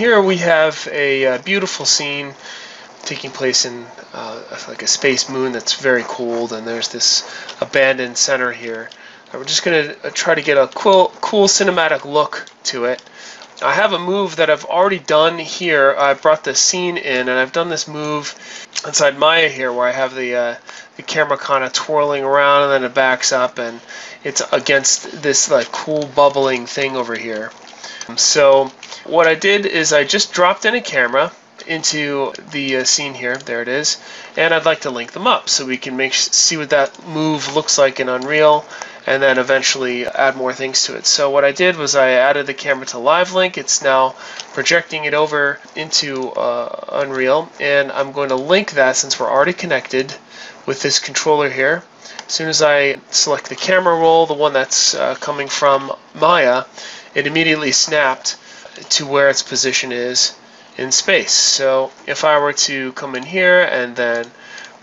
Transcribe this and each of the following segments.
here we have a, uh, beautiful scene taking place in uh, like a space moon that's very cold, and there's this abandoned center here. we're just going to uh, try to get a cool, cool cinematic look to it. I have a move that I've already done here. I brought the scene in, and I've done this move inside Maya here, where I have the uh, the camera kind of twirling around, and then it backs up, and it's against this like cool bubbling thing over here. So what I did is I just dropped in a camera into the uh, scene here. There it is. And I'd like to link them up so we can make see what that move looks like in Unreal and then eventually add more things to it. So what I did was I added the camera to Live Link. It's now projecting it over into uh, Unreal and I'm going to link that since we're already connected with this controller here. As soon as I select the camera roll, the one that's uh, coming from Maya, it immediately snapped to where its position is in space. So if I were to come in here and then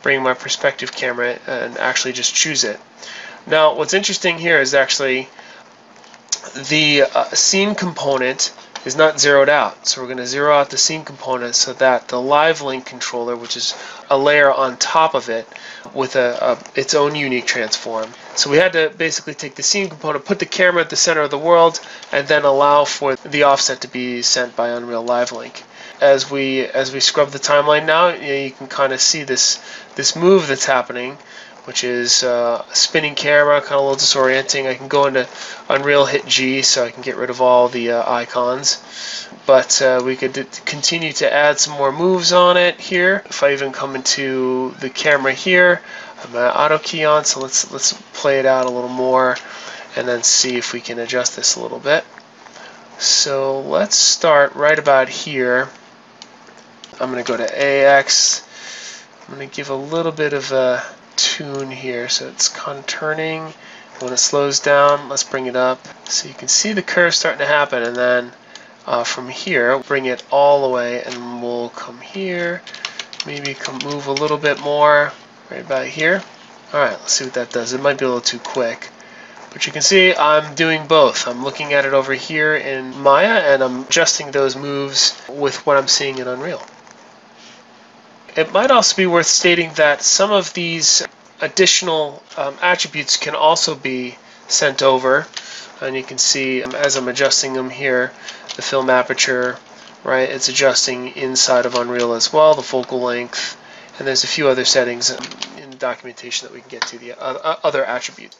bring my perspective camera and actually just choose it. Now what's interesting here is actually the uh, scene component is not zeroed out. So we're going to zero out the scene component so that the live link controller, which is a layer on top of it with a, a, its own unique transform. So we had to basically take the scene component, put the camera at the center of the world, and then allow for the offset to be sent by Unreal Live Link. As we as we scrub the timeline now, you, know, you can kind of see this this move that's happening which is uh, a spinning camera, kind of a little disorienting. I can go into Unreal, hit G, so I can get rid of all the uh, icons. But uh, we could continue to add some more moves on it here. If I even come into the camera here, I'm going to auto key on, so let's let's play it out a little more, and then see if we can adjust this a little bit. So let's start right about here. I'm going to go to AX. I'm going to give a little bit of a tune here. So it's kind of turning. When it slows down, let's bring it up. So you can see the curve starting to happen. And then uh, from here, bring it all the way. And we'll come here. Maybe come move a little bit more right about here. Alright, let's see what that does. It might be a little too quick. But you can see I'm doing both. I'm looking at it over here in Maya and I'm adjusting those moves with what I'm seeing in Unreal. It might also be worth stating that some of these additional um, attributes can also be sent over. And you can see um, as I'm adjusting them here the film aperture right it's adjusting inside of Unreal as well the focal length and there's a few other settings um, in documentation that we can get to the uh, other attributes